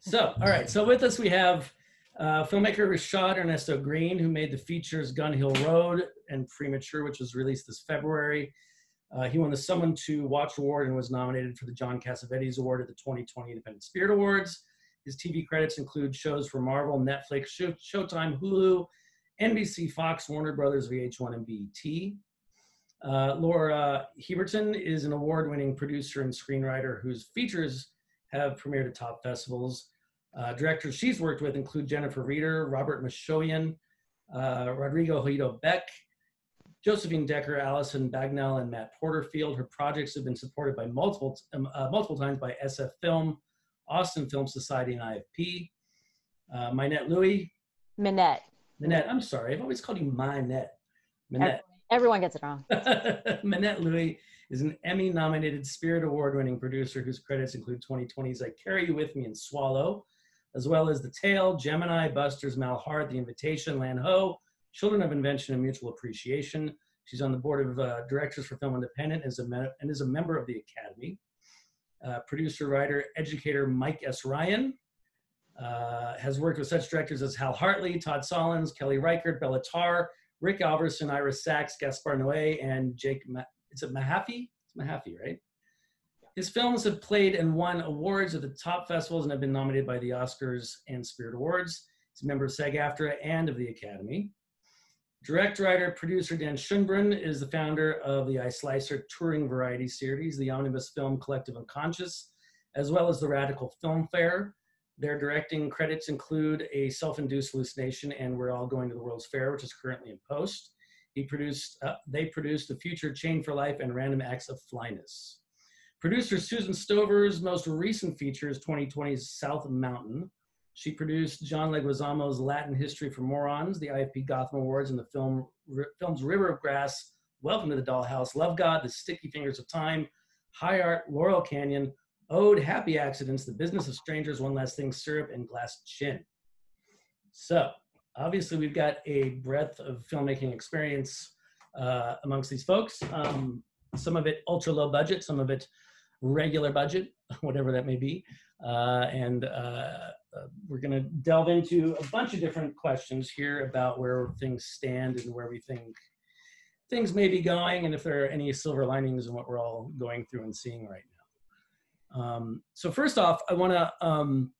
So, all right. So with us we have uh, filmmaker Rashaad Ernesto Green, who made the features Gun Hill Road and Premature, which was released this February. Uh, he won the Someone to Watch Award and was nominated for the John Cassavetes Award at the 2020 Independent Spirit Awards. His TV credits include shows for Marvel, Netflix, Show, Showtime, Hulu, NBC, Fox, Warner Brothers, VH1, and BET. Uh, Laura Heberton is an award-winning producer and screenwriter whose features have premiered at top festivals. Uh, directors she's worked with include Jennifer Reeder, Robert Machoian, uh, Rodrigo Ojeda-Beck, Josephine Decker, Alison Bagnall, and Matt Porterfield. Her projects have been supported by multiple, um, uh, multiple times by SF Film, Austin Film Society, and IFP. Uh, Minette Louie. Minette. Minette, I'm sorry. I've always called you Minette. Minette. Everyone gets it wrong. Mynette Louie is an Emmy nominated Spirit Award winning producer whose credits include 2020's I Carry You With Me and Swallow, as well as The Tale, Gemini, Buster's Mal Heart, The Invitation, Land Ho, Children of Invention and Mutual Appreciation. She's on the board of uh, directors for Film Independent as a and is a member of the Academy. Uh, producer, writer, educator Mike S. Ryan uh, has worked with such directors as Hal Hartley, Todd Solondz, Kelly Reichardt, Béla Tarr, Rick Alverson, Ira Sachs, Gaspar Noé, and Jake. It's a Mahaffey. It's Mahaffey, right? His films have played and won awards at the top festivals and have been nominated by the Oscars and Spirit Awards. He's a member of SAG-AFTRA and of the Academy. Direct writer, producer Dan Schoenbrun is the founder of the Eyeslicer touring variety series, the Omnibus Film Collective Unconscious, as well as the Radical Film Fair, their directing credits include A Self-Induced Hallucination and We're All Going to the World's Fair, which is currently in post. He produced, uh, they produced The Future Chain for Life and Random Acts of Flyness. Producer Susan Stover's most recent feature is 2020's South Mountain. She produced John Leguizamo's Latin History for Morons, the IFP Gotham Awards, and the film films River of Grass, Welcome to the Dollhouse, Love God, The Sticky Fingers of Time, High Art, Laurel Canyon, Ode, Happy Accidents, The Business of Strangers, One Last Thing, Syrup, and Glass Chin. So, obviously, we've got a breadth of filmmaking experience uh, amongst these folks. Um, some of it ultra low budget, some of it regular budget, whatever that may be. Uh, and uh, uh we're going to delve into a bunch of different questions here about where things stand and where we think things may be going, and if there are any silver linings in what we're all going through and seeing right now. Um, so first off, I want to um,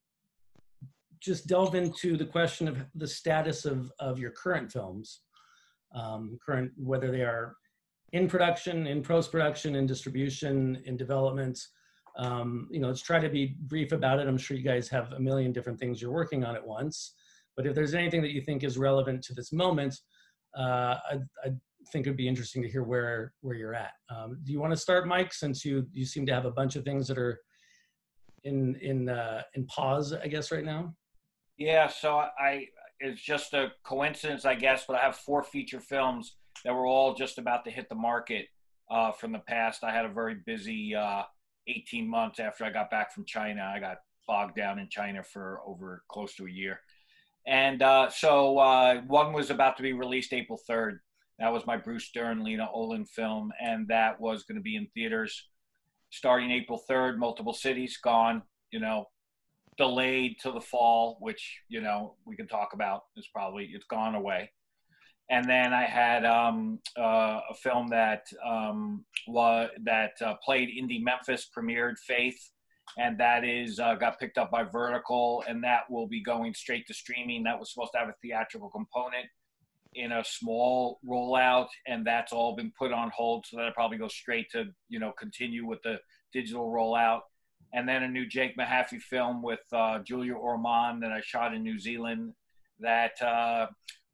just delve into the question of the status of, of your current films, um, current whether they are in production, in post-production, in distribution, in development. Um, you know, let's try to be brief about it. I'm sure you guys have a million different things you're working on at once. But if there's anything that you think is relevant to this moment, uh, I'd, I'd think it'd be interesting to hear where where you're at. Um, do you want to start, Mike? Since you you seem to have a bunch of things that are in in uh, in pause, I guess, right now. Yeah. So I it's just a coincidence, I guess, but I have four feature films that were all just about to hit the market uh, from the past. I had a very busy uh, 18 months after I got back from China. I got bogged down in China for over close to a year. And uh, so uh, one was about to be released April 3rd. That was my Bruce Dern, Lena Olin film, and that was going to be in theaters starting April 3rd. Multiple cities gone, you know, delayed to the fall, which, you know, we can talk about. It's probably, it's gone away. And then I had um, uh, a film that um, was that uh, played Indie Memphis, premiered Faith, and that is uh, got picked up by Vertical, and that will be going straight to streaming. That was supposed to have a theatrical component in a small rollout, and that's all been put on hold. So that'll probably go straight to you know continue with the digital rollout. And then a new Jake Mahaffey film with uh, Julia Ormond that I shot in New Zealand that uh,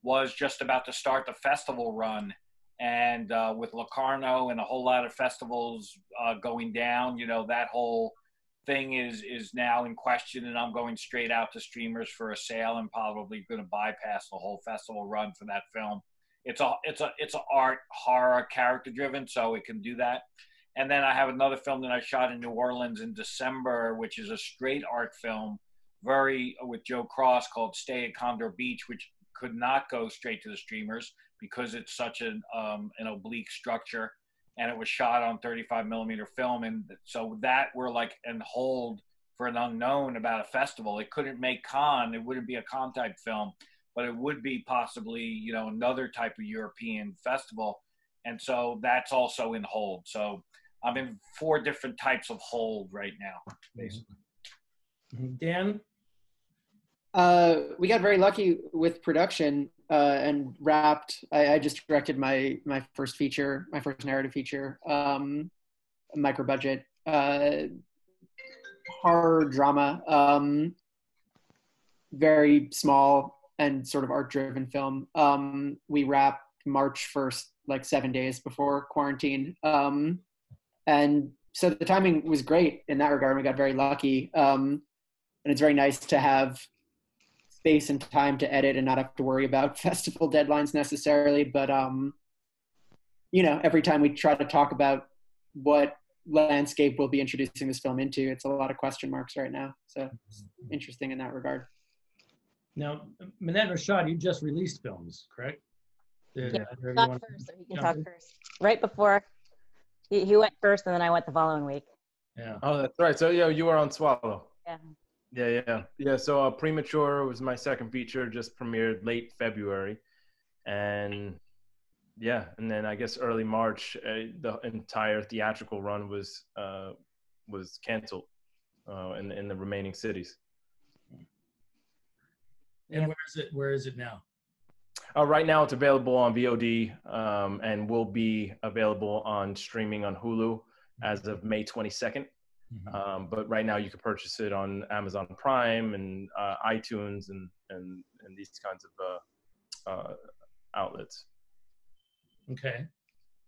was just about to start the festival run. And uh, with Locarno and a whole lot of festivals uh, going down, you know, that whole thing is is now in question. And i'm going straight out to streamers for a sale and probably going to bypass the whole festival run for that film. It's a it's a it's a art horror character driven so it can do that and then i have another film that i shot in new orleans in december which is a straight art film very with joe cross called stay at condor beach which could not go straight to the streamers because it's such an um, an oblique structure and it was shot on 35 millimeter film and so that we're like in hold for an unknown about a festival. It couldn't make Cannes. It wouldn't be a Cannes type film, but it would be possibly you know another type of European festival, and so that's also in hold. So I'm in four different types of hold right now, basically. Dan, Uh, we got very lucky with production uh, and wrapped. I, I just directed my my first feature, my first narrative feature, um, micro budget uh, horror drama, um, very small and sort of art driven film. Um, we wrapped March first, like seven days before quarantine, um, and so the timing was great in that regard. We got very lucky, um, and it's very nice to have space and time to edit and not have to worry about festival deadlines necessarily. But um, you know, every time we try to talk about what landscape we'll be introducing this film into, it's a lot of question marks right now. So it's interesting in that regard. now Mynette Rashaad, you just released films, correct? Did Yeah, either Talk first, so he can talk in? first. Right before he, he went first, and then I went the following week. Yeah. Oh, that's right. So yeah, you were on Swallow. Yeah. Yeah, yeah, yeah. So uh, Premature was my second feature, just premiered late February, and yeah, and then I guess early March, uh, the entire theatrical run was uh, was canceled uh, in in the remaining cities. And where is it? Where is it now? Uh, right now, it's available on VOD um, and will be available on streaming on Hulu as of May 22nd. Um, but right now, you can purchase it on Amazon Prime and uh, iTunes and, and and these kinds of uh, uh, outlets. Okay.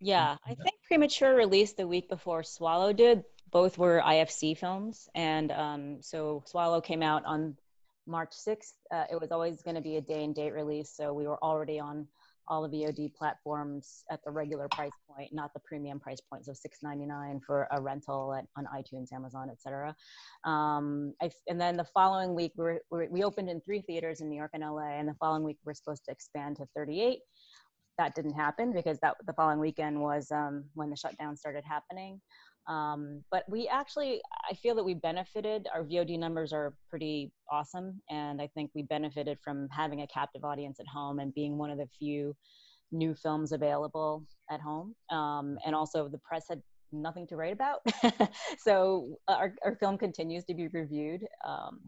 Yeah, I Mhm. think Premature released the week before Swallow did. Both were IFC films, and um, so Swallow came out on March 6th. Uh, it was always going to be a day and date release, so we were already on all the VOD platforms at the regular price point, not the premium price point, so $6.99 for a rental at, on iTunes, Amazon, etc. Um, and then the following week, we, were, we we opened in three theaters in New York and LA, and the following week we're supposed to expand to 38 that didn't happen because that the following weekend was um, when the shutdown started happening. Um, but we actually, I feel that we benefited. Our VOD numbers are pretty awesome, and I think we benefited from having a captive audience at home and being one of the few new films available at home. Um, and also, the press had nothing to write about, so our, our film continues to be reviewed. Um,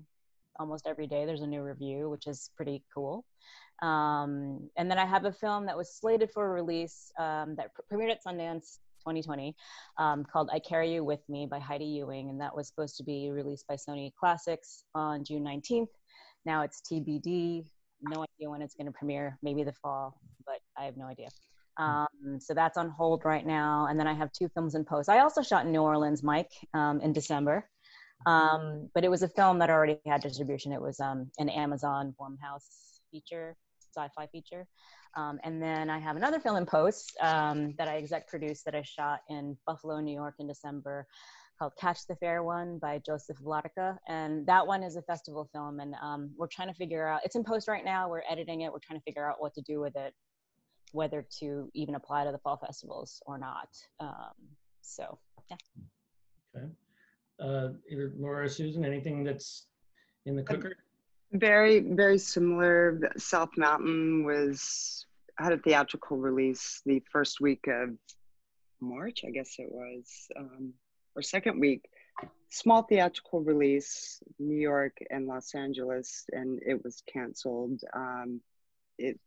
almost every day there's a new review which is pretty cool um, and then I have a film that was slated for release um, that premiered at Sundance 2020 um, called I Carry You With Me by Heidi Ewing. And that was supposed to be released by Sony Classics on June 19th. Now it's TBD. No idea when it's going to premiere, maybe the fall, but I have no idea. Um, so that's on hold right now. And then I have two films in post. I also shot in New Orleans, Mike, um, in December. Um, but it was a film that already had distribution. It was um, an Amazon Blumhouse feature sci-fi feature. Um, and then I have another film in post um, that I exec produced that I shot in Buffalo, New York in December called Catch the Fair One by Joseph Wladyka. And that one is a festival film. And um, we're trying to figure out, it's in post right now. We're editing it. We're trying to figure out what to do with it, whether to even apply to the fall festivals or not. Um, so, yeah. Okay. Uh, either Laura or Susan, anything that's in the cooker? Very, very similar. South Mountain was had a theatrical release the first week of March, I guess it was, um, or second week. Small theatrical release, New York and Los Angeles, and it was canceled. Um, it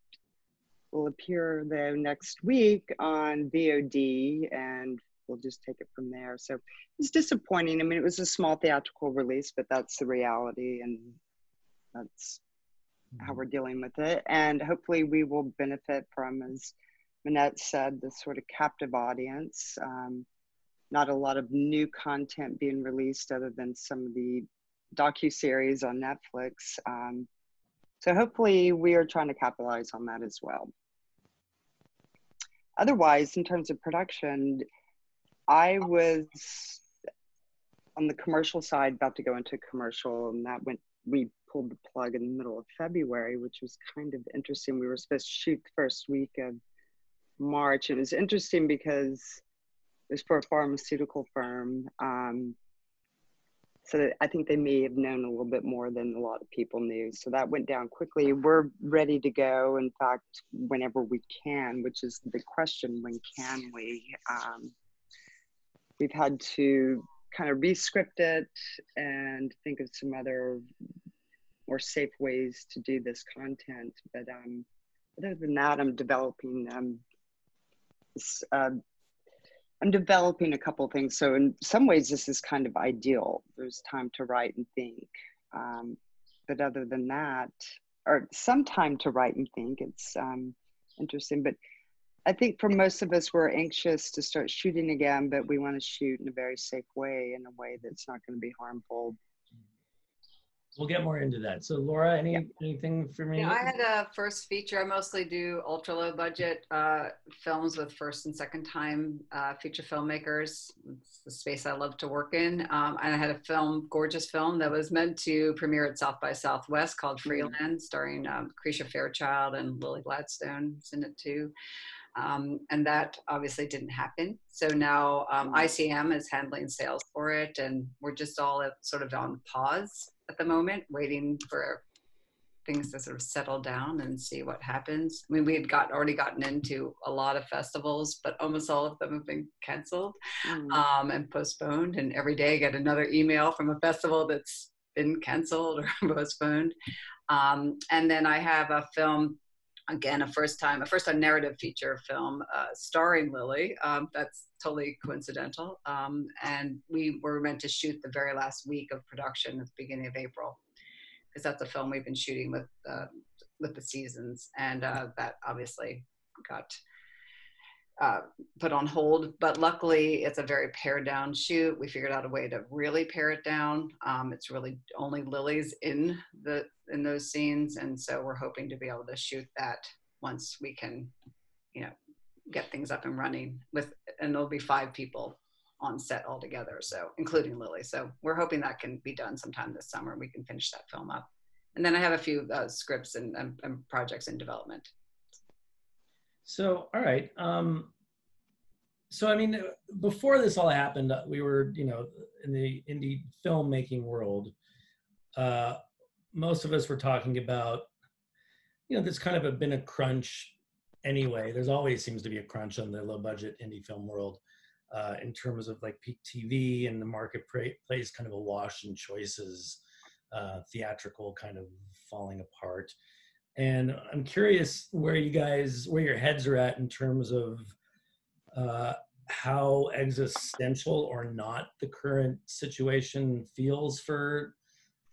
will appear though next week on VOD, and we'll just take it from there. So it's disappointing. I mean, it was a small theatrical release, but that's the reality, and that's how we're dealing with it. And hopefully, we will benefit from, as Mynette said, the sort of captive audience. Um, not a lot of new content being released other than some of the docu series on Netflix. Um, so hopefully, we are trying to capitalize on that as well. Otherwise, in terms of production, I was on the commercial side about to go into commercial, and that went. We pulled the plug in the middle of February, which was kind of interesting. We were supposed to shoot the first week of March. It was interesting because it was for a pharmaceutical firm. Um, so I think they may have known a little bit more than a lot of people knew. So that went down quickly. We're ready to go. In fact, whenever we can, which is the question: when can we? Um, we've had to kind of rescript it and think of some other more safe ways to do this content. But um, other than that, I'm developing um, uh, I'm developing a couple things. So in some ways, this is kind of ideal. There's time to write and think. Um, but other than that, or some time to write and think, it's um, interesting. But I think for most of us, we're anxious to start shooting again, but we want to shoot in a very safe way, in a way that's not going to be harmful we'll get more into that. So Laura, any yeah. anything for me? Yeah, I had a first feature. I mostly do ultra low budget uh, films with first and second time uh, feature filmmakers. It's the space I love to work in. Um, and I had a film, gorgeous film that was meant to premiere at South by Southwest called mm. Freeland, mm-hmm. starring um, Krisha Fairchild and Lily Gladstone in it too. Um, and that obviously didn't happen. So now um, ICM is handling sales for it, and we're just all sort of on pause at the moment, waiting for things to sort of settle down and see what happens. I mean, we had got already gotten into a lot of festivals, but almost all of them have been canceled mm. um, and postponed. And every day I get another email from a festival that's been canceled or postponed. Um, and then I have a film again a first time a first time narrative feature film uh, starring lily. Um, that's totally coincidental. Um, and we were meant to shoot the very last week of production at the beginning of april because that's a film we've been shooting with uh, with the seasons. And uh, that obviously got uh, put on hold. But luckily, it's a very pared down shoot. We figured out a way to really pare it down. Um, it's really only Lily's in the in those scenes, and so we're hoping to be able to shoot that once we can, you know, get things up and running. With and there'll be five people on set altogether, so including Lily. So we're hoping that can be done sometime this summer. We can finish that film up, and then I have a few uh, scripts and, and, and projects in development. So, all right. Um, so, I mean, before this all happened, uh, we were, you know, in the indie filmmaking world. Uh, most of us were talking about, you know, there's kind of a, been a crunch anyway. There's always seems to be a crunch on the low budget indie film world uh, in terms of like peak TV and the marketplace kind of a wash in choices, uh, theatrical kind of falling apart. And I'm curious where you guys, where your heads are at in terms of uh, how existential or not the current situation feels for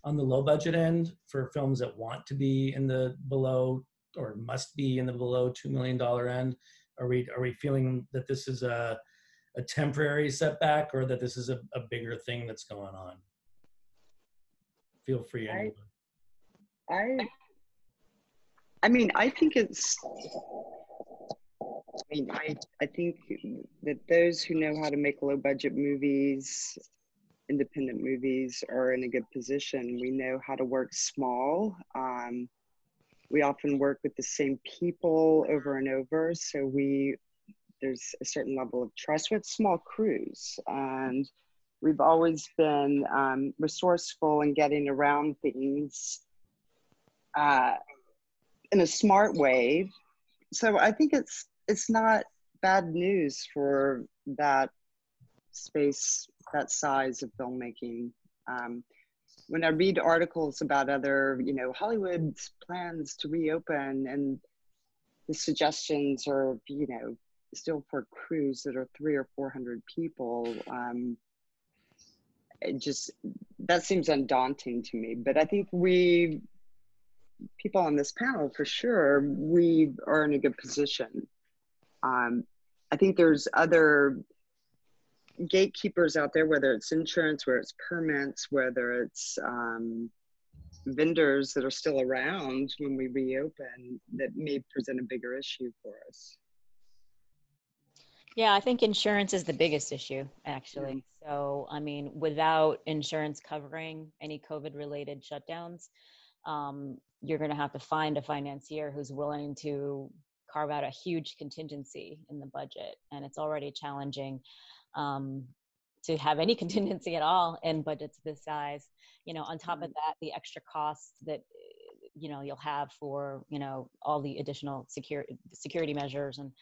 on the low budget end for films that want to be in the below or must be in the below two million dollar end. Are we are we feeling that this is a a temporary setback or that this is a, a bigger thing that's going on? Feel free. I, I I mean I think it's I mean, I, I think that those who know how to make low budget movies, independent movies, are in a good position. We know how to work small. Um, we often work with the same people over and over, so we there's a certain level of trust with small crews, and we've always been um, resourceful in getting around things uh, in a smart way. So I think it's it's not bad news for that space, that size of filmmaking. Um, when I read articles about other, you know, Hollywood's plans to reopen and the suggestions are, you know, still for crews that are three or 400 people, um, it just, that seems undaunting to me. But I think we, people on this panel for sure, we are in a good position um, I think there's other gatekeepers out there, whether it's insurance, whether it's permits, whether it's um, vendors that are still around when we reopen that may present a bigger issue for us. Yeah, I think insurance is the biggest issue, actually. So, I mean, without insurance covering any COVID related shutdowns, um, you're going to have to find a financier who's willing to carve out a huge contingency in the budget, and it's already challenging um, to have any contingency at all in budgets this size. You know, on top of that, the extra costs that you know you'll have for you know all the additional security security measures and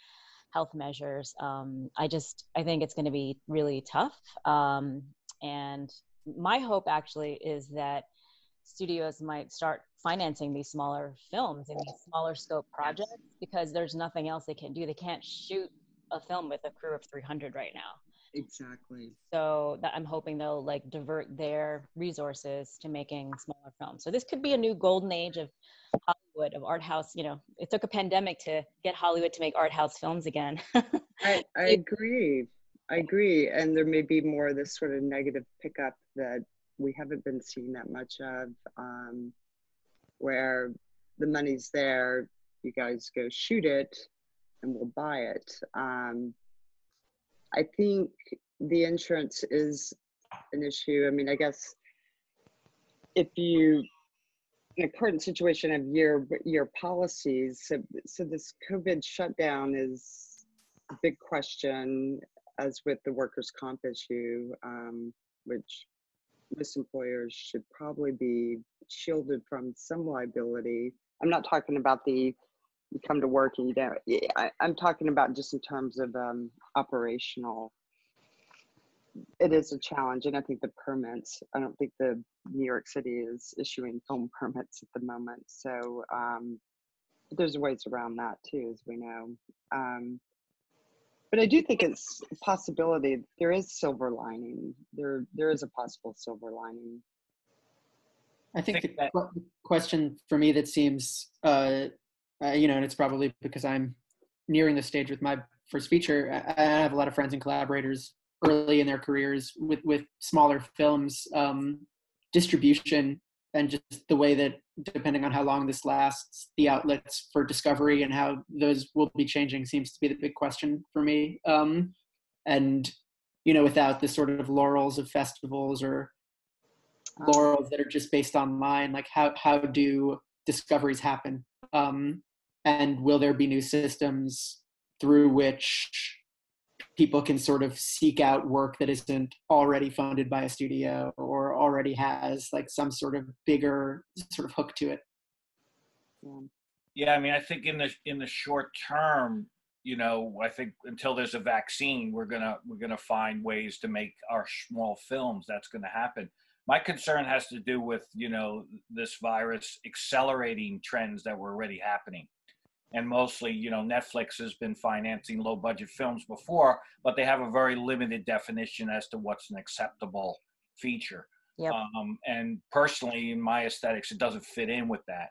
health measures. Um, I just I think it's going to be really tough. Um, and my hope actually is that studios might start financing these smaller films and these smaller scope projects because there's nothing else they can do. They can't shoot a film with a crew of 300 right now. Exactly. So that I'm hoping they'll like divert their resources to making smaller films. So this could be a new golden age of Hollywood, of art house. You know, it took a pandemic to get Hollywood to make art house films again. I, I agree. I agree. And there may be more of this sort of negative pickup that we haven't been seeing that much of, um, where the money's there, you guys go shoot it, and we'll buy it. Um, I think the insurance is an issue. I mean, I guess if you in a current situation of your your policies, so, so this COVID shutdown is a big question, as with the workers' comp issue, um, which most employers should probably be shielded from some liability. I'm not talking about the you come to work and you don't. I, am talking about just in terms of um, operational. It is a challenge, and I think the permits. I don't think the New York City is issuing film permits at the moment, so um, there's ways around that too, as we know. Um, but I do think it's a possibility. There is silver lining. There, there is a possible silver lining. I think the question for me that seems uh, uh, you know, and it's probably because I'm nearing the stage with my first feature. I, I have a lot of friends and collaborators early in their careers with with smaller films. Um, distribution and just the way that depending on how long this lasts the outlets for discovery and how those will be changing seems to be the big question for me. Um, and you know without the sort of laurels of festivals or laurels that are just based online like how how do discoveries happen? Um, and will there be new systems through which people can sort of seek out work that isn't already funded by a studio or already has like some sort of bigger sort of hook to it. Yeah i mean i think in the in the short term you know i think until there's a vaccine we're gonna we're gonna find ways to make our small films that's gonna happen. My concern has to do with you know this virus accelerating trends that were already happening. And mostly you know netflix has been financing low budget films before but they have a very limited definition as to what's an acceptable feature yep. um, and personally in my aesthetics it doesn't fit in with that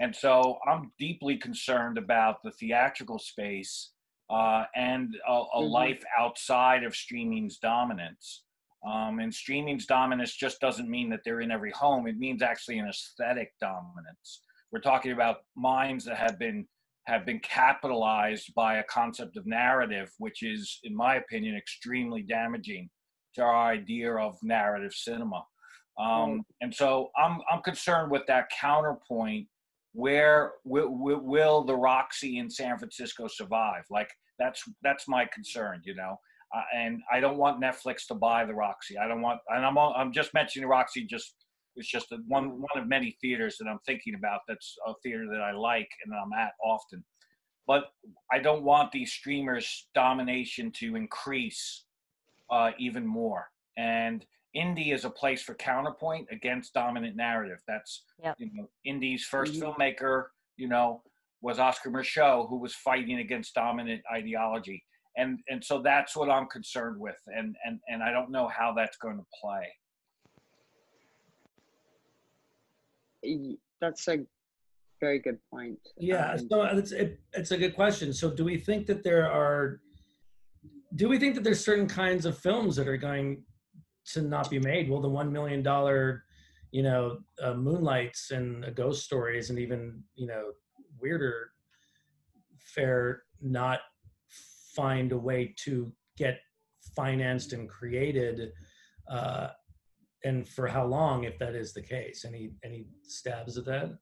and so i'm deeply concerned about the theatrical space uh, and a, a mm-hmm. life outside of streaming's dominance um, and streaming's dominance just doesn't mean that they're in every home it means actually an aesthetic dominance we're talking about minds that have been have been capitalized by a concept of narrative, which is, in my opinion, extremely damaging to our idea of narrative cinema. Um, and so I'm, I'm concerned with that counterpoint. Where will, will, will the Roxy in San Francisco survive? Like that's that's my concern, you know. Uh, and I don't want Netflix to buy the Roxy. I don't want, and I'm I'm just mentioning the Roxy just it's just a, one one of many theaters that I'm thinking about. That's a theater that I like and I'm at often. But I don't want these streamers' domination to increase uh, even more. And indie is a place for counterpoint against dominant narrative. That's yep. you know indie's 1st mm-hmm. filmmaker. You know was Oscar Micheaux, who was fighting against dominant ideology. And and so that's what I'm concerned with. And and and I don't know how that's going to play. that's a very good point. Yeah, um, so it's it, it's a good question. So do we think that there are do we think that there's certain kinds of films that are going to not be made? Will the one million dollar, you know, uh, moonlights and a ghost stories and even you know weirder. Fare not find a way to get financed and created uh, and for how long if that is the case. Any any stabs at that?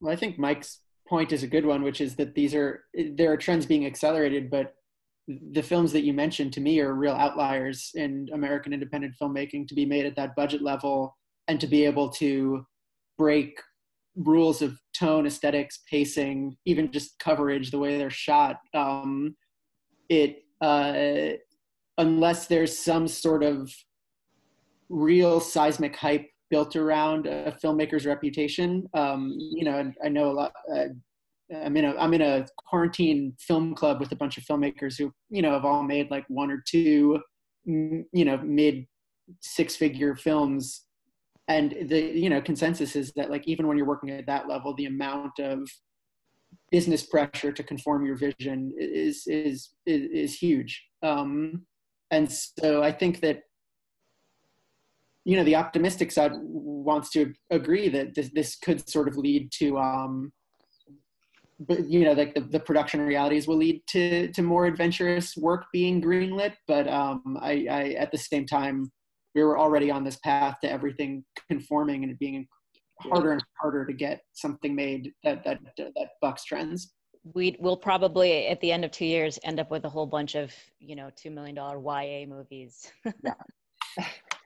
Well i think mike's point is a good one which is that these are there are trends being accelerated but the films that you mentioned to me are real outliers in American independent filmmaking to be made at that budget level and to be able to break rules of tone, aesthetics, pacing, even just coverage, the way they're shot. Um, it uh, unless there's some sort of real seismic hype built around a filmmaker's reputation. Um, you know, I know a lot. Uh, I'm in a I'm in a quarantine film club with a bunch of filmmakers who you know have all made like one or two, you know, mid six figure films, and the you know consensus is that like even when you're working at that level, the amount of business pressure to conform your vision is is is, is huge. Um, and so I think that you know the optimistic side wants to agree that this, this could sort of lead to um, you know like the, the production realities will lead to to more adventurous work being greenlit but um I, I at the same time we were already on this path to everything conforming and it being harder and harder to get something made that that that bucks trends we will probably at the end of two years end up with a whole bunch of you know two million dollar YA movies.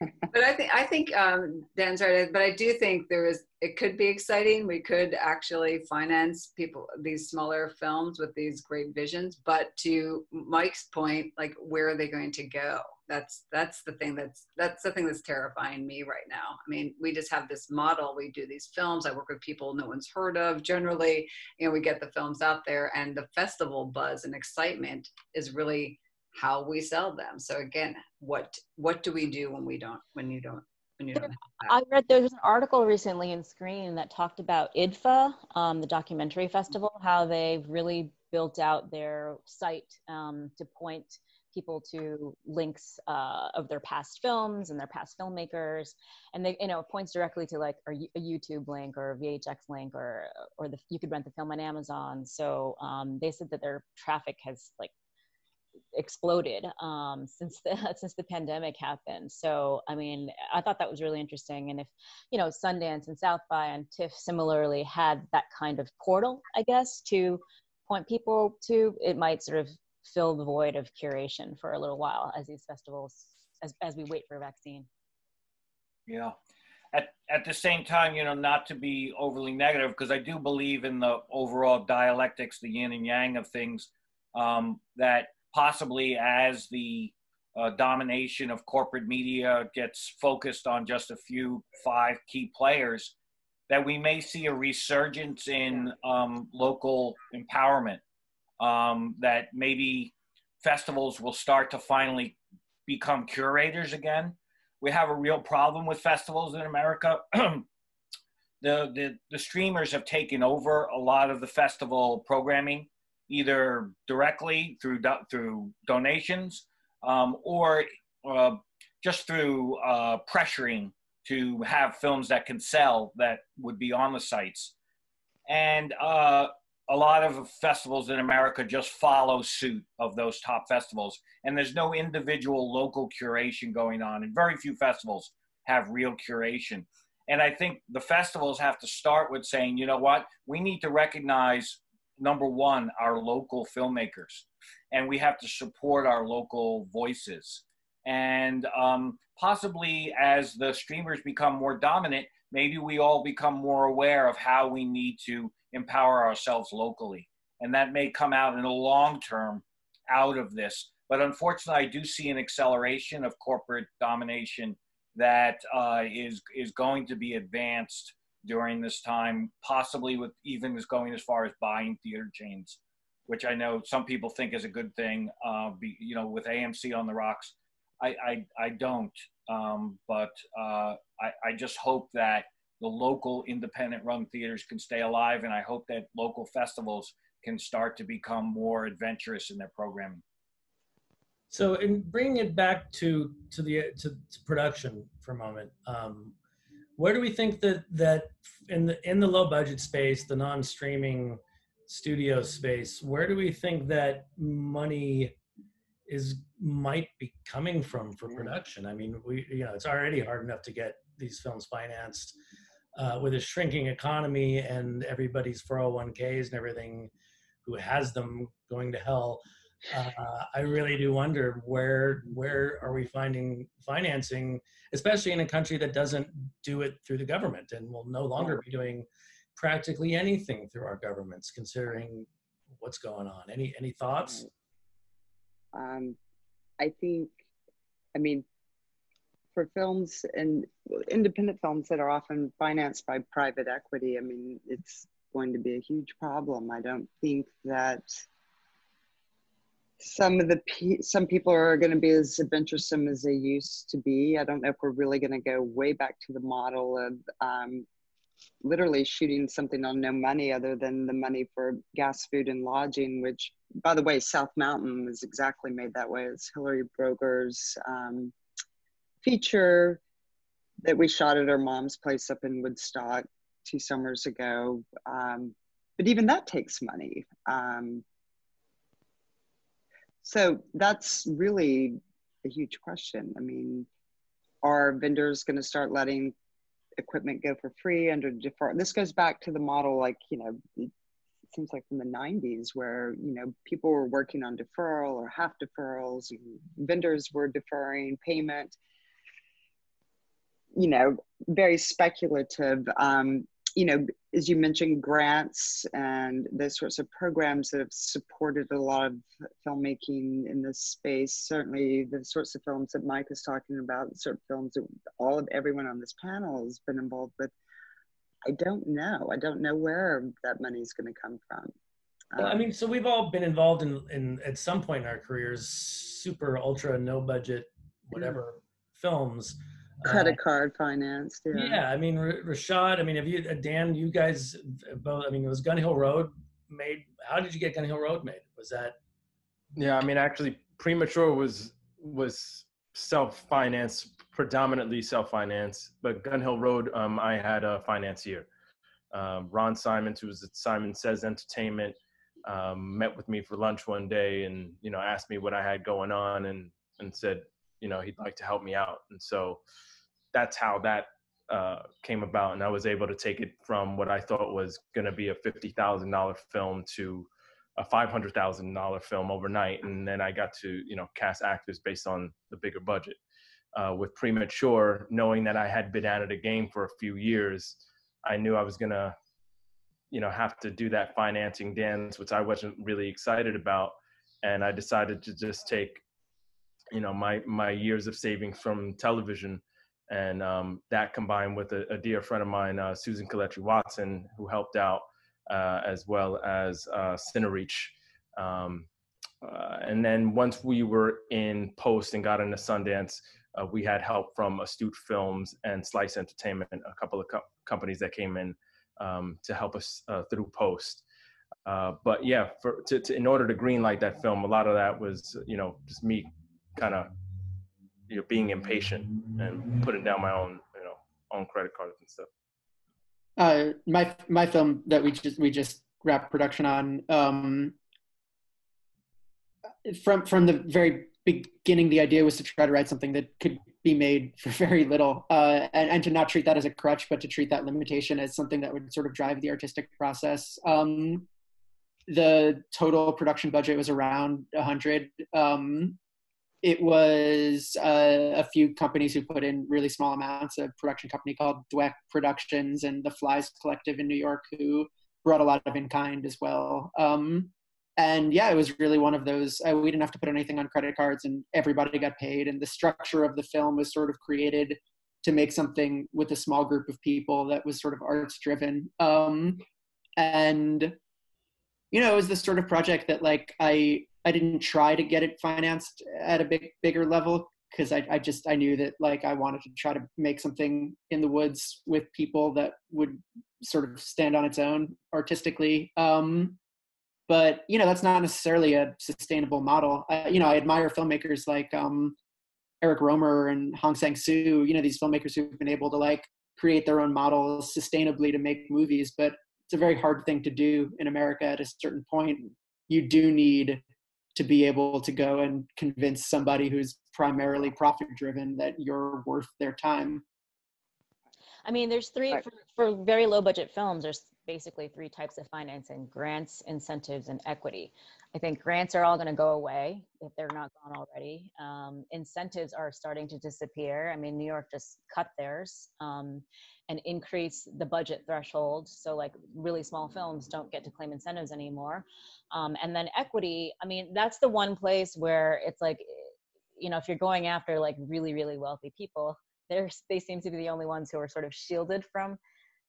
but I think I think um, Dan's right. But I do think there is. It could be exciting. We could actually finance people these smaller films with these great visions. But to Mike's point, like where are they going to go? That's that's the thing that's that's the thing that's terrifying me right now. I mean, we just have this model. We do these films. I work with people no one's heard of. Generally, you know, we get the films out there, and the festival buzz and excitement is really how we sell them. So again, what what do we do when we don't when you don't when you don't I read there was an article recently in Screen that talked about IDFA, um, the documentary festival, how they've really built out their site um, to point people to links uh, of their past films and their past filmmakers, and they you know points directly to like a, YouTube link or a VHX link or or the you could rent the film on Amazon. So um, they said that their traffic has like exploded um, since the since the pandemic happened. So I mean, I thought that was really interesting. And if you know Sundance and South by and TIFF similarly had that kind of portal, I guess, to point people to, it might sort of fill the void of curation for a little while as these festivals as as we wait for a vaccine. Yeah. At, at the same time, you know, not to be overly negative, because I do believe in the overall dialectics, the yin and yang of things, um, that possibly as the uh, domination of corporate media gets focused on just a few five key players, that we may see a resurgence in um, local empowerment. Um, that maybe festivals will start to finally become curators again. We have a real problem with festivals in America. the, the, the streamers have taken over a lot of the festival programming either directly through do, through donations um, or uh, just through uh, pressuring to have films that can sell that would be on the sites. And uh, a lot of festivals in America just follow suit of those top festivals. And there's no individual local curation going on. And very few festivals have real curation. And I think the festivals have to start with saying, you know what, we need to recognize number one, our local filmmakers, and we have to support our local voices. And um, possibly as the streamers become more dominant, maybe we all become more aware of how we need to empower ourselves locally. And that may come out in the long term out of this. But unfortunately, I do see an acceleration of corporate domination that uh, is is going to be advanced during this time, possibly with even as going as far as buying theater chains, which I know some people think is a good thing. Uh, be, you know, with AMC on the rocks, I I, I don't. Um, but uh, I, I just hope that the local independent run theaters can stay alive, and I hope that local festivals can start to become more adventurous in their programming. So, in bringing it back to to the to, to production for a moment, um, where do we think that that in the in the low budget space, the non-streaming studio space, where do we think that money is might be coming from for production? I mean, we you know it's already hard enough to get these films financed uh, with a shrinking economy and everybody's 401ks and everything who has them going to hell. Uh, I really do wonder where where are we finding financing, especially in a country that doesn't do it through the government and will no longer be doing practically anything through our governments, considering what's going on. Any any thoughts? Um, I think, I mean, for films and independent films that are often financed by private equity, I mean, it's going to be a huge problem. I don't think that some of the pe- some people are going to be as adventuresome as they used to be. I don't know if we're really going to go way back to the model of um, literally shooting something on no money other than the money for gas, food, and lodging. Which, by the way, South Mountain was exactly made that way. It's Hilary Brougher's um, feature that we shot at our mom's place up in Woodstock two summers ago. Um, but even that takes money. Um, so that's really a huge question. I mean, are vendors going to start letting equipment go for free under defer? This goes back to the model, like, you know, it seems like from the 90s where, you know, people were working on deferral or half deferrals, vendors were deferring payment. You know, very speculative. Um, you know, as you mentioned, grants and those sorts of programs that have supported a lot of filmmaking in this space. Certainly, the sorts of films that Mike is talking about, certain films that all of everyone on this panel has been involved with. I don't know. I don't know where that money is going to come from. Well, I mean, so we've all been involved in, in at some point in our careers, super ultra no budget, mm-hmm. whatever films credit uh, card financed. Yeah. yeah, I mean, Rashaad. I mean, have you, uh, Dan? You guys both. I mean, it was Gun Hill Road made. How did you get Gun Hill Road made? Was that? Yeah, I mean, actually, Premature was was self financed, predominantly self financed. But Gun Hill Road, um, I had a financier, um, Ron Simons, who was at Simon Says Entertainment. Um, met with me for lunch one day and you know asked me what I had going on and and said you know he'd like to help me out and so that's how that uh, came about and i was able to take it from what i thought was going to be a $50000 film to a $500000 film overnight and then i got to you know cast actors based on the bigger budget. Uh, with premature knowing that i had been out of the game for a few years i knew i was going to you know have to do that financing dance which i wasn't really excited about and i decided to just take you know my my years of savings from television and um, that combined with a, a, dear friend of mine uh, susan Coletri watson who helped out uh, as well as uh, cinereach um, uh, and then once we were in post and got into sundance uh, we had help from astute films and slice entertainment a couple of co- companies that came in um, to help us uh, through post. Uh, but yeah, for to, to, in order to greenlight that film, a lot of that was you know just me kind of you know being impatient and putting down my own you know own credit cards and stuff. Uh, my my film that we just we just wrapped production on um, from from the very beginning the idea was to try to write something that could be made for very little uh, and, and to not treat that as a crutch but to treat that limitation as something that would sort of drive the artistic process um, the total production budget was around a 100 um, it was uh, a few companies who put in really small amounts. A production company called Dweck Productions and the Flies Collective in New York, who brought a lot of in kind as well. Um, and yeah, it was really one of those. Uh, we didn't have to put anything on credit cards, and everybody got paid. And the structure of the film was sort of created to make something with a small group of people that was sort of arts driven. Um, and you know, it was the sort of project that like I I didn't try to get it financed at a big bigger level because I, I just I knew that like I wanted to try to make something in the woods with people that would sort of stand on its own artistically. Um, but you know that's not necessarily a sustainable model. I, you know I admire filmmakers like um, Eric Rohmer and Hong Sang Soo. You know these filmmakers who've been able to like create their own models sustainably to make movies, but it's a very hard thing to do in America at a certain point. You do need to be able to go and convince somebody who's primarily profit driven that you're worth their time. I mean there's three for, for, very low budget films. There's basically three types of financing grants, incentives, and equity. I think grants are all going to go away if they're not gone already. Um, incentives are starting to disappear. I mean, New York just cut theirs um, and increase the budget threshold. So, like, really small films don't get to claim incentives anymore. Um, and then equity, I mean, that's the one place where it's like, you know, if you're going after like really, really wealthy people, there's they seem to be the only ones who are sort of shielded from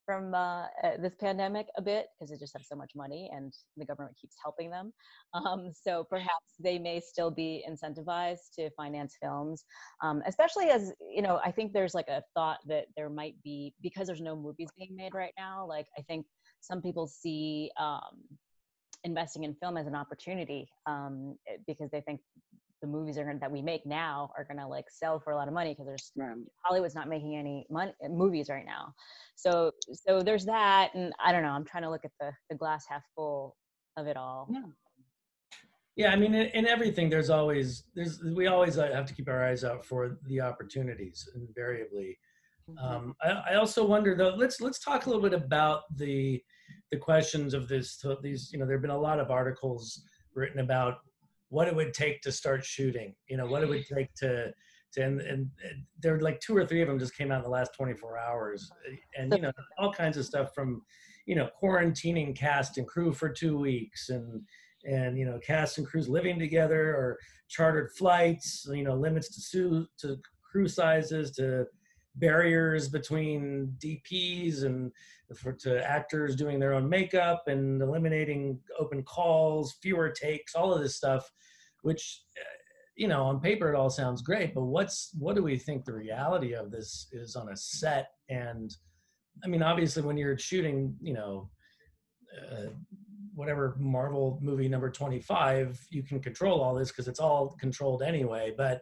from uh, uh, this pandemic a bit because they just have so much money and the government keeps helping them. Um, so perhaps they may still be incentivized to finance films, um, especially as, you know, I think there's like a thought that there might be, because there's no movies being made right now, like I think some people see um, investing in film as an opportunity um, eh, because they think the movies are gonna, that we make now are gonna like sell for a lot of money because there's Right. Hollywood's not making any money movies right now. So so there's that, and I don't know. I'm trying to look at the the glass half full of it all. Yeah. Yeah, I mean, in, in everything, there's always there's we always uh, have to keep our eyes out for the opportunities. Invariably, Mhm. um, I, I also wonder though. Let's let's talk a little bit about the the questions of this. These, you know, there have been a lot of articles written about what it would take to start shooting. You know, what it would take to to and, and there were like two or three of them just came out in the last 24 hours, eh, and you know, all kinds of stuff from you know quarantining cast and crew for two weeks and and you know cast and crews living together or chartered flights you know limits to sue to crew sizes to barriers between dps and for to actors doing their own makeup and eliminating open calls fewer takes all of this stuff which uh, you know on paper it all sounds great but what's what do we think the reality of this is on a set and i mean obviously when you're shooting you know uh, whatever Marvel movie number 25, you can control all this because it's all controlled anyway. But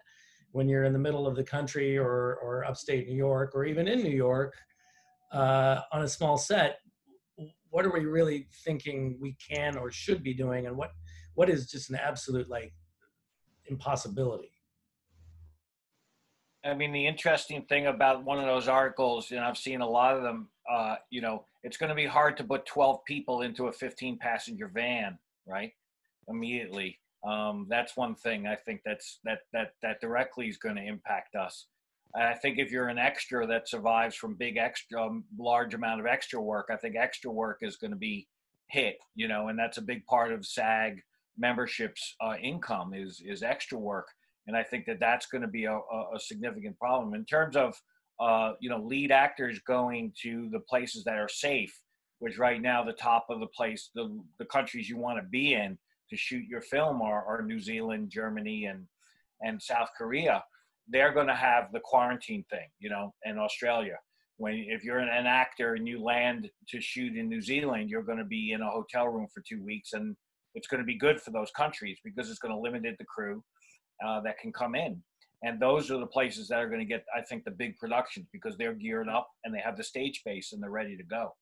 when you're in the middle of the country or, or upstate New York or even in New York uh, on a small set, what are we really thinking we can or should be doing? And what, what is just an absolute like impossibility? I mean, the interesting thing about one of those articles, and I've seen a lot of them, uh, you know, it's going to be hard to put 12 people into a 15 passenger van, right? Immediately. Um, that's one thing I think that's that that that directly is going to impact us. I think if you're an extra that survives from big extra, um, large amount of extra work, I think extra work is going to be hit, you know, and that's a big part of SAG memberships uh, income is is extra work and I think that that's going to be a, a, significant problem in terms of uh, you know lead actors going to the places that are safe, which right now the top of the place, the the countries you want to be in to shoot your film are, are New Zealand, Germany, and and South Korea. They're going to have the quarantine thing, you know, in Australia. When if you're an, actor and you land to shoot in New Zealand, you're going to be in a hotel room for two weeks, and it's going to be good for those countries because it's going to limit the crew uh, that can come in. And those are the places that are going to get, I think, the big productions because they're geared up and they have the stage space and they're ready to go.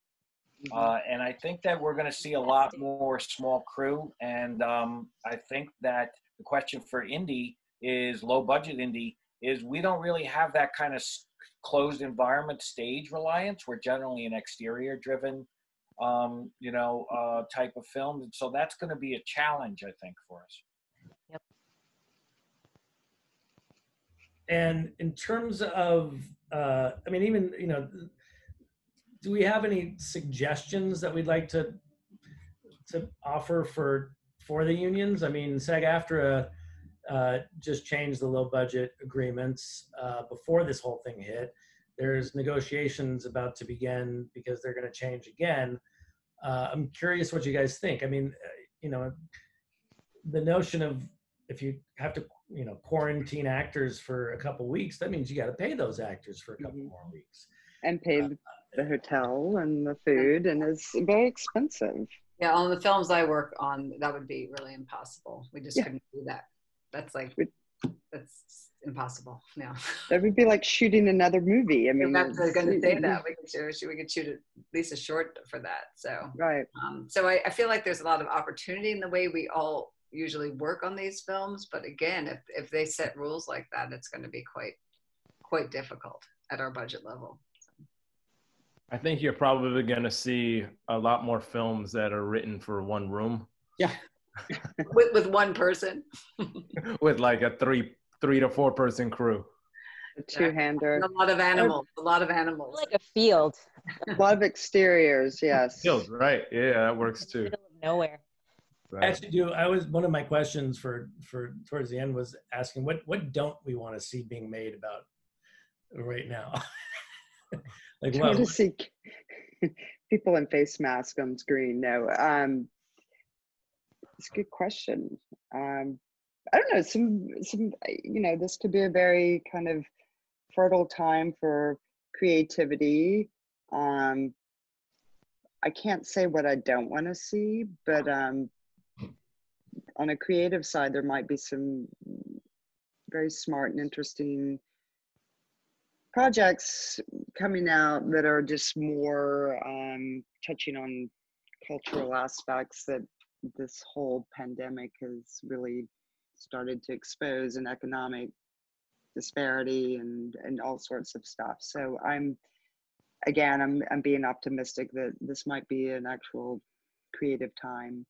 Uh, and I think that we're going to see a lot more small crew. And um, I think that the question for indie is low budget indie is we don't really have that kind of s- closed environment stage reliance. We're generally an exterior driven, um, you know, uh, type of film. And so that's going to be a challenge, I think, for us. Yep. And in terms of, uh, I mean, even you know, do we have any suggestions that we'd like to to offer for for the unions? I mean, SAG-AFTRA uh, just changed the low budget agreements uh, before this whole thing hit. There's negotiations about to begin because they're going to change again. Uh, I'm curious what you guys think. I mean, uh, you know, the notion of if you have to you know quarantine actors for a couple weeks that means you got to pay those actors for a couple Mhm. more weeks and pay Uh, the, hotel and the food, and it's very expensive. Yeah, on the films I work on, that would be really impossible. We just Yeah. couldn't do that. That's like that's impossible. No. That would be like shooting another movie. I mean, I'm actually going to say that we could shoot, we could shoot at least a short for that. So, Right. um, so I, I feel like there's a lot of opportunity in the way we all usually work on these films. But again, if if they set rules like that, it's going to be quite quite difficult at our budget level. I think you're probably going to see a lot more films that are written for one room Yeah. with, with one person. with like a three three to four person crew. A two-hander. A lot of animals. A lot of animals. Like a field, A lot of exteriors, yes. Skills, right? Yeah, that works too. middle of nowhere. I Right. actually do. I was one of my questions for for towards the end was asking what what don't we want to see being made about right now? like what? to see people in face masks on screen. No, um, it's a good question. Um, I don't know. Some, some, you know, this could be a very kind of fertile time for creativity. Um, I can't say what I don't want to see, but um, on a creative side, there might be some very smart and interesting projects coming out that are just more um, touching on cultural aspects that this whole pandemic has really started to expose and economic disparity and and all sorts of stuff. So i'm again i'm i'm being optimistic that this might be an actual creative time.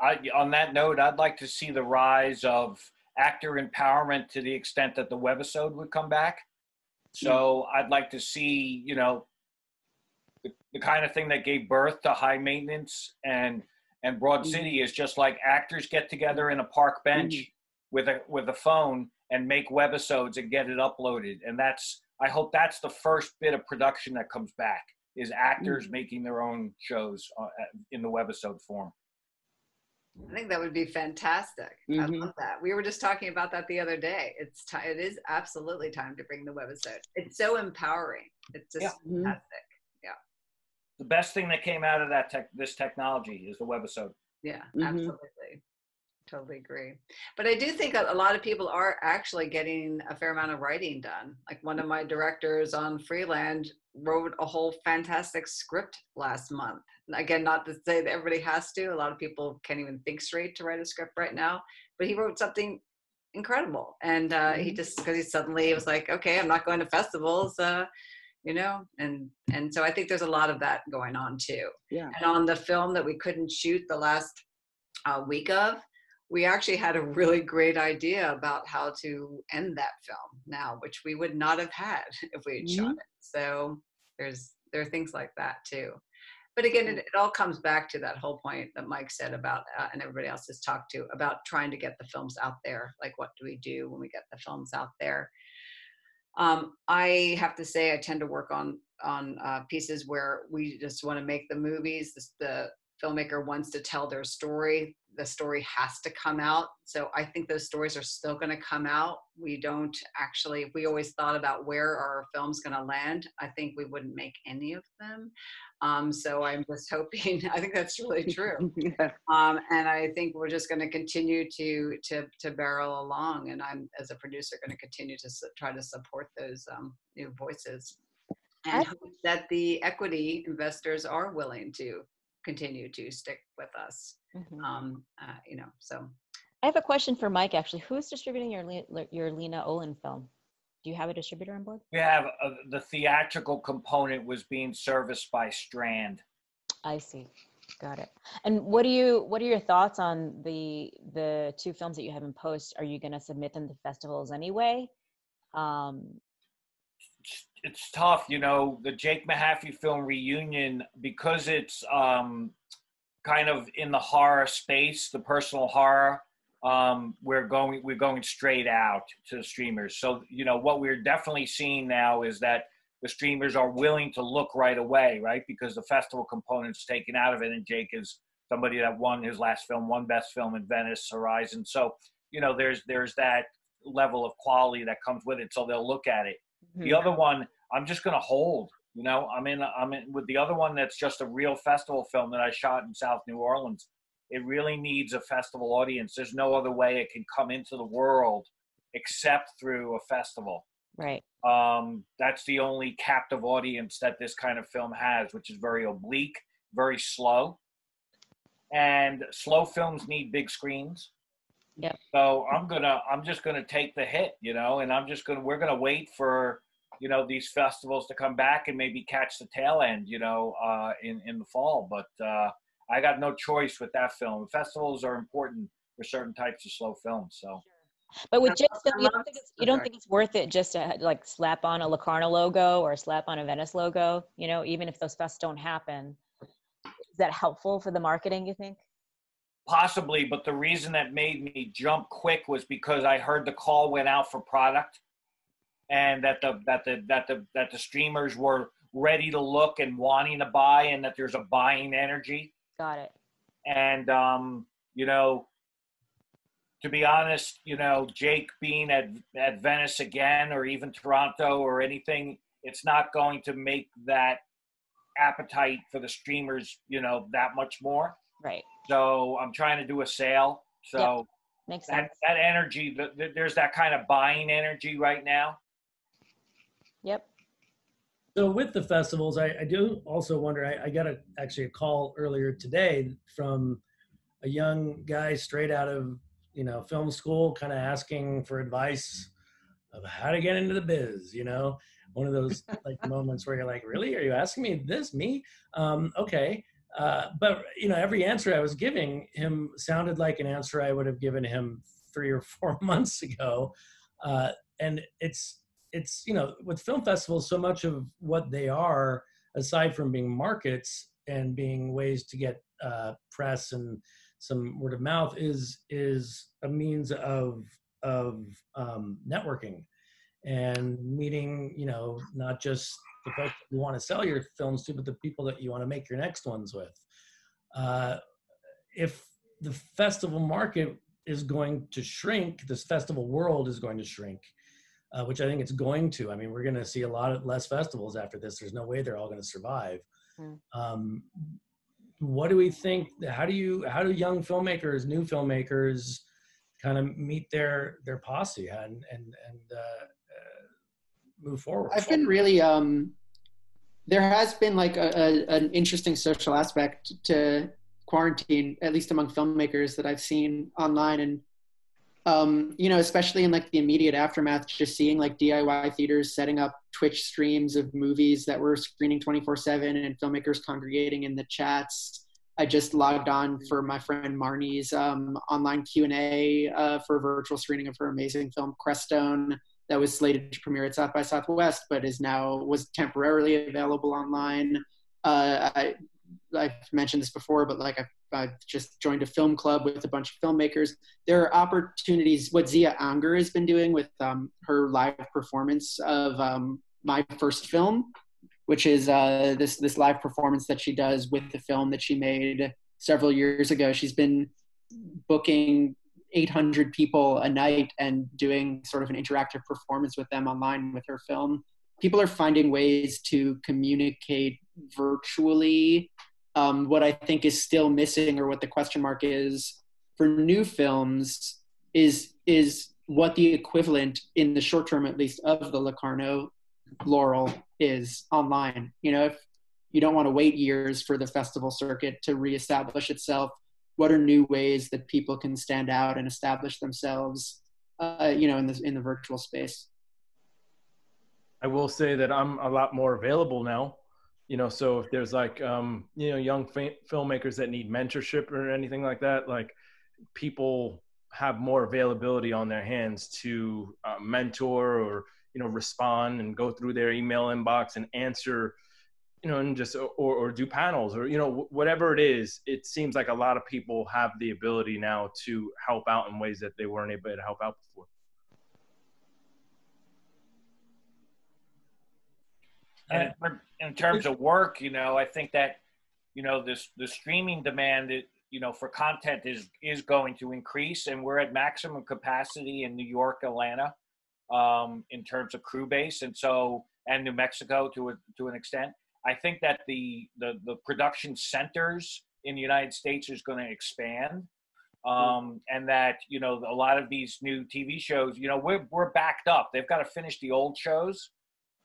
I, on that note, I'd like to see the rise of actor empowerment to the extent that the webisode would come back. So I'd like to see, you know, the, the kind of thing that gave birth to high maintenance and and Broad Mhm. City is just like actors get together in a park bench with a with a phone and make webisodes and get it uploaded. And that's I hope that's the first bit of production that comes back is actors making their own shows uh, in the webisode form. I think that would be fantastic. I Mhm. love that. We were just talking about that the other day. It's ti it is absolutely time to bring the webisode. It's so empowering. It's just Yeah. Mhm. fantastic. the best thing that came out of that tech, this technology is the webisode. Yeah, Mhm. absolutely. Totally agree. But I do think a a lot of people are actually getting a fair amount of writing done. Like one of my directors on Freeland wrote a whole fantastic script last month. Again, not to say that everybody has to. A lot of people can't even think straight to write a script right now. But he wrote something incredible. And uh, he just, because he suddenly was like, okay, I'm not going to festivals. Uh, you know and and so i think there's a lot of that going on too yeah and on the film that we couldn't shoot the last uh, week of, we actually had a really great idea about how to end that film now, which we would not have had if we had shot it. So there's there are things like that too. But again, it, it all comes back to that whole point that Mike said about, uh, and everybody else has talked to about trying to get the films out there. Like, what do we do when we get the films out there? Um, I have to say, I tend to work on on uh, pieces where we just want to make the movies. This, the filmmaker wants to tell their story. The story has to come out. So I think those stories are still going to come out. We don't actually. We always thought about where our film's going to land, I think we wouldn't make any of them. Um, so I'm just hoping. I think that's really true yeah um, and I think we're just going to continue to to to barrel along. And I'm, as a producer, going to continue to su- try to support those um, new voices, and hope that the equity investors are willing to continue to stick with us. Mhm. Um, uh, you know, so I have a question for Mike. Actually, who's distributing your Le- your Lena Olin film? Do you have a distributor on board? We have uh, the theatrical component was being serviced by Strand. I see. Got it. And what do you what are your thoughts on the the two films that you have in post? Are you going to submit them to festivals anyway? Um, It's, tough, you know. The Jake Mahaffey film reunion because it's um, kind of in the horror space, the personal horror. Um, we're going we're going straight out to the streamers. So you know what we're definitely seeing now is that the streamers are willing to look right away, right? Because the festival component's taken out of it, and Jake is somebody that won his last film, won best film in Venice Horizon. So you know there's there's that level of quality that comes with it. So they'll look at it. The mhm. other one, I'm just gonna hold. You know, I'm in. I'm in with the other one. That's just a real festival film that I shot in South New Orleans. It really needs a festival audience. There's no other way it can come into the world except through a festival. Right. Um, that's the only captive audience that this kind of film has, which is very oblique, very slow. And slow films need big screens. Yep. So I'm gonna, I'm just gonna take the hit, you know, and I'm just gonna, we're gonna wait for you know these festivals to come back and maybe catch the tail end, you know, uh, in in the fall. But uh, I got no choice with that film. Festivals are important for certain types of slow films. So. But with just you don't think it's you don't think it's worth it just to like slap on a Locarno logo or slap on a Venice logo, you know, even if those fests don't happen. Is that helpful for the marketing, you think? Possibly, but the reason that made me jump quick was because I heard the call went out for product, and that the that the that the that the streamers were ready to look and wanting to buy, and that there's a buying energy. Got it. And um, you know, to be honest, you know, Jake being at at Venice again, or even Toronto, or anything, it's not going to make that appetite for the streamers, you know, that much more. Right. So I'm trying to do a sale. So Makes that, sense. that energy, th- th- there's that kind of buying energy right now. Yep. So with the festivals, I, I do also wonder. I, I got a actually a call earlier today from a young guy straight out of you know film school, kind of asking for advice of how to get into the biz. You know, one of those like moments where you're like, really, are you asking me this? Me? Um, okay. Uh, but you know, every answer I was giving him sounded like an answer I would have given him three or four months ago, uh, and it's it's you know with film festivals so much of what they are aside from being markets and being ways to get uh, press and some word of mouth is is a means of of um, networking and meeting you know not just the folks that you want to sell your films to but the people that you want to make your next ones with uh, if the festival market is going to shrink this festival world is going to shrink uh, which I think it's going to. I mean, we're going to see a lot of less festivals after this. There's no way they're all going to survive. Hmm. Um, what do we think? How do you? How do young filmmakers, new filmmakers, kind of meet their their posse and and and uh, move forward? I've been really um there has been like a, a, an interesting social aspect to quarantine, at least among filmmakers that I've seen online and um, you know, especially in like the immediate aftermath, just seeing like DIY theaters setting up Twitch streams of movies that were screening 24 seven and filmmakers congregating in the chats. I just logged on for my friend Marnie's um, online Q and A uh, for a virtual screening of her amazing film Crestone that was slated to premiere at South by Southwest, but is now was temporarily available online. Uh, I, I've mentioned this before, but like I've, I've just joined a film club with a bunch of filmmakers. There are opportunities. What Zia Anger has been doing with um, her live performance of um, my first film, which is uh, this this live performance that she does with the film that she made several years ago. She's been booking 800 people a night and doing sort of an interactive performance with them online with her film. People are finding ways to communicate virtually. Um, what I think is still missing, or what the question mark is for new films, is is what the equivalent in the short term, at least, of the Locarno Laurel is online. You know, if you don't want to wait years for the festival circuit to reestablish itself, what are new ways that people can stand out and establish themselves? Uh, you know, in the in the virtual space. I will say that I'm a lot more available now. You know, so if there's like, um, you know, young filmmakers that need mentorship or anything like that, like people have more availability on their hands to uh, mentor or, you know, respond and go through their email inbox and answer, you know, and just, or, or do panels or, you know, whatever it is, it seems like a lot of people have the ability now to help out in ways that they weren't able to help out before. And in, in terms of work, you know, I think that, you know, this the streaming demand, it, you know, for content is is going to increase, and we're at maximum capacity in New York, Atlanta, um, in terms of crew base, and so and New Mexico to a, to an extent. I think that the the the production centers in the United States is going to expand, um, and that you know a lot of these new TV shows, you know, we're we're backed up. They've got to finish the old shows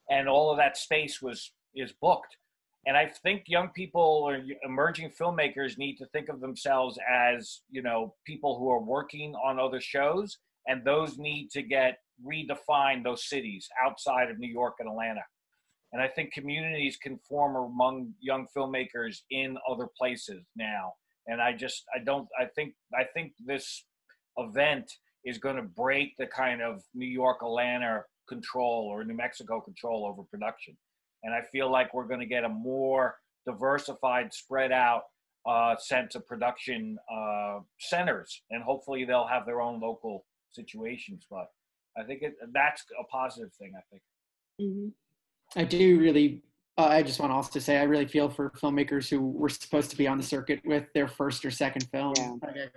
and all of that space was is booked and i think young people or emerging filmmakers need to think of themselves as you know people who are working on other shows and those need to get redefined. Those cities outside of New York and Atlanta, and I think communities can form among young filmmakers in other places now. And I just I don't I think I think this event is going to break the kind of New York Atlanta control or New Mexico control over production. And I feel like we're going to get a more diversified, spread out uh, sense of production uh, centers, and hopefully they'll have their own local situations. But I think it, that's a positive thing. I think. Mm-hmm. I do really. Uh, I just want to also say I really feel for filmmakers who were supposed to be on the circuit with their first or second film. Yeah. Like I've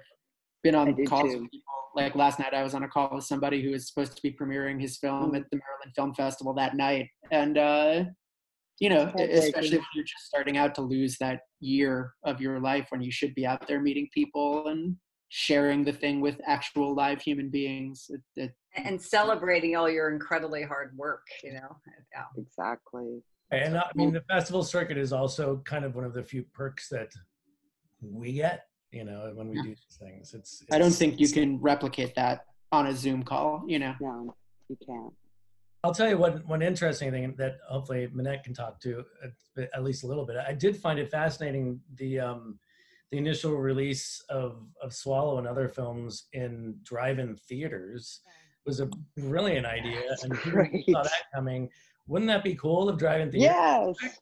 been on calls too. with people. Like last night, I was on a call with somebody who was supposed to be premiering his film Mm. at the Maryland Film Festival that night, and uh, you know, especially when you're just starting out to lose that year of your life when you should be out there meeting people and sharing the thing with actual live human beings. It, it, and celebrating all your incredibly hard work. You know, yeah. Exactly. And uh, I mean, the festival circuit is also kind of one of the few perks that we get, you know, when we Yeah. do these things. It's, I don't think you can replicate that on a Zoom call. You know. No, you can't. I'll tell you one one interesting thing that hopefully Mynette can talk to at, at least a little bit. I did find it fascinating the um, the initial release of of Swallow and other films in drive-in theaters was a brilliant idea, That's and who great. saw that coming. Wouldn't that be cool if drive-in theaters? Yes.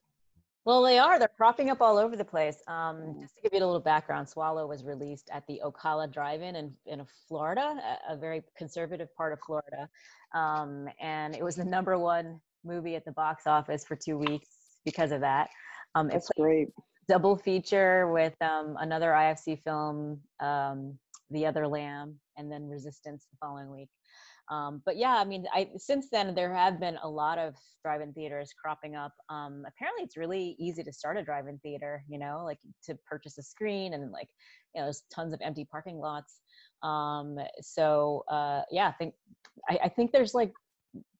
Well, they are. They're cropping up all over the place. Um, just to give you a little background, Swallow was released at the Ocala Drive-In in, in Florida, a, a very conservative part of Florida. Um, and it was the number one movie at the box office for two weeks because of that. Um, it That's played great. Double feature with um, another IFC film, um, The Other Lamb, and then Resistance the following week. Um, but yeah, I mean, I, since then there have been a lot of drive-in theaters cropping up. Um, apparently, it's really easy to start a drive-in theater. You know, like to purchase a screen and like, you know, there's tons of empty parking lots. Um, so uh, yeah, I think I, I think there's like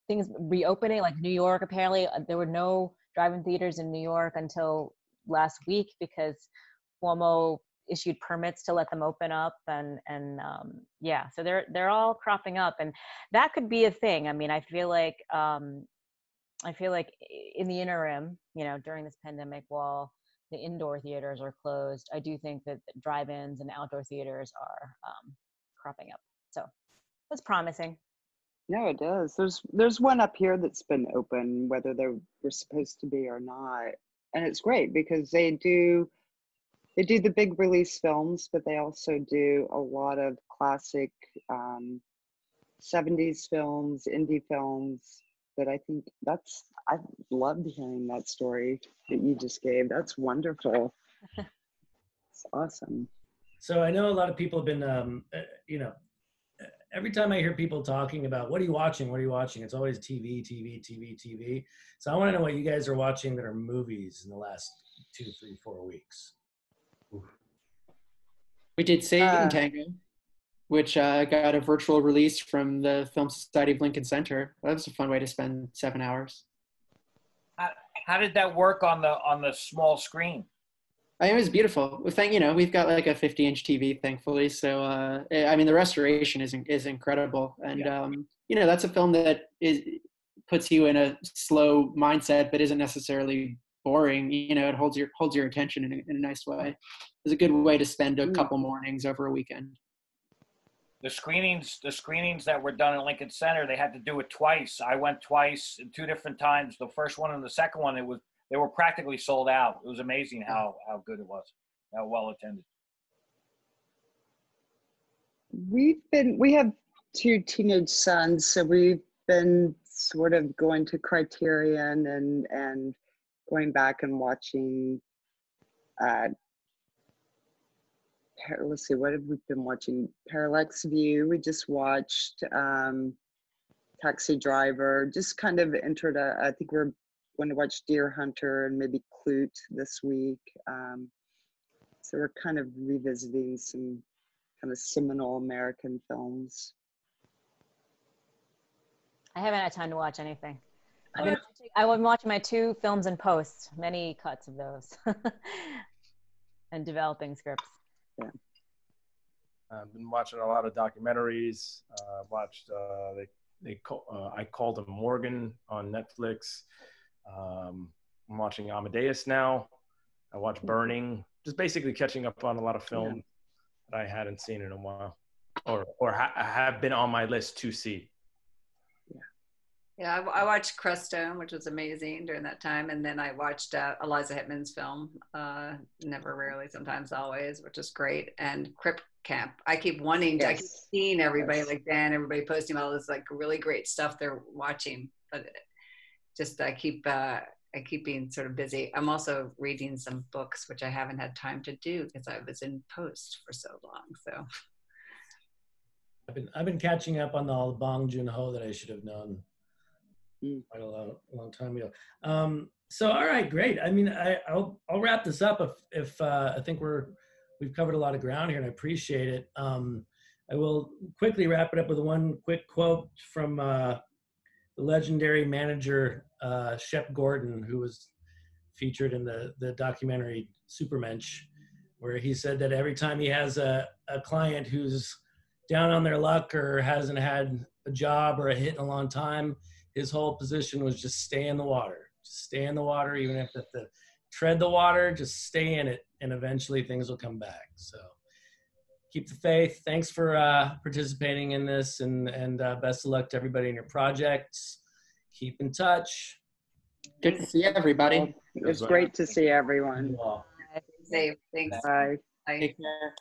things reopening, like New York. Apparently, uh, there were no drive-in theaters in New York until last week because Cuomo issued permits to let them open up and and um, yeah so they're they're all cropping up and that could be a thing. I mean i feel like um, i feel like in the interim you know during this pandemic while the indoor theaters are closed i do think that drive-ins and outdoor theaters are um, cropping up. So that's promising. No, it does. There's there's one up here that's been open, whether they were supposed to be or not, and it's great because they do they do the big release films, but they also do a lot of classic um, 70s films, indie films. That I think that's I loved hearing that story that you just gave. That's wonderful. it's awesome. So I know a lot of people have been, um, uh, you know, every time I hear people talking about what are you watching, what are you watching, it's always TV, TV, TV, TV. So I want to know what you guys are watching that are movies in the last two, three, four weeks. We did Saving Uh, Tango, which uh, got a virtual release from the Film Society of Lincoln Center. That was a fun way to spend seven hours. How did that work on the on the small screen? I mean, it was beautiful. We thank you know we've got like a 50 inch TV, thankfully. So uh, I mean, the restoration is is incredible, and um, you know that's a film that is puts you in a slow mindset, but isn't necessarily boring. You know, it holds your holds your attention in a, in a nice way. It's a good way to spend a Mm. couple mornings over a weekend. The screenings, the screenings that were done at Lincoln Center, they had to do it twice. I went twice, two different times. The first one and the second one, it was they were practically sold out. It was amazing how how good it was, how well attended. We've been, we have two teenage sons, so we've been sort of going to Criterion and, and going back and watching, uh, let's see, what have we been watching? Parallax View, we just watched, um, Taxi Driver, just kind of entered a, I think we're going to watch Deer Hunter and maybe Klute this week. Um, so we're kind of revisiting some kind of seminal American films. i haven't had time to watch anything I've Oh, been watching, i've been watching my two films in post many cuts of those and developing scripts Yeah. I've been watching a lot of documentaries. I uh, watched uh, they they call, uh, I called him Morgan on Netflix. Um, I'm watching Amadeus now. I watch Burning. Just basically catching up on a lot of film that I hadn't seen in a while, or or ha- have been on my list to see. Yeah, I, I watched Crestone, which was amazing during that time, and then I watched uh, Eliza Hittman's film, uh, Never, Rarely, Sometimes, Always, which is great, and Crip Camp. I keep wanting, to, I keep seeing everybody Yes. like Dan, everybody posting all this like really great stuff they're watching, but just I keep uh, I keep being sort of busy. I'm also reading some books, which I haven't had time to do because I was in post for so long. So I've been I've been catching up on all the Bong Joon Ho that I should have known Mm. quite a long, long time ago. Um, so all right, great. I mean, I, I'll I'll wrap this up if if uh, I think we're we've covered a lot of ground here, and I appreciate it. Um, I will quickly wrap it up with one quick quote from uh, the legendary manager uh, Shep Gordon, who was featured in the the documentary Supermensch, where he said that every time he has a, a client who's down on their luck or hasn't had a job or a hit in a long time, his whole position was just stay in the water. Just stay in the water, even if you have to tread the water, just stay in it, and eventually things will come back. So keep the faith. Thanks for uh, participating in this, and and uh, best of luck to everybody in your projects. Keep in touch. Good to see everybody. It's great to see everyone. You all. Dave, thanks. Bye. Bye. Take care.